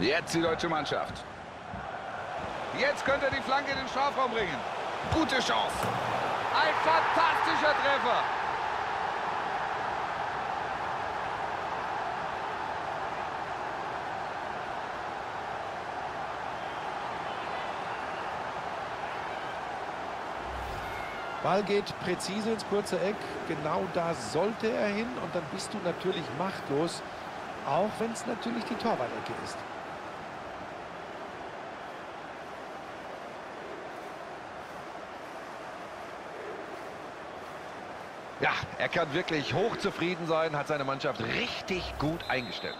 Jetzt die deutsche Mannschaft. Jetzt könnte er die Flanke in den Strafraum bringen. Gute Chance. Ein fantastischer Treffer. Ball geht präzise ins kurze Eck. Genau da sollte er hin. Und dann bist du natürlich machtlos, auch wenn es natürlich die Torwart-Ecke ist. Ja, er kann wirklich hochzufrieden sein, hat seine Mannschaft richtig gut eingestellt.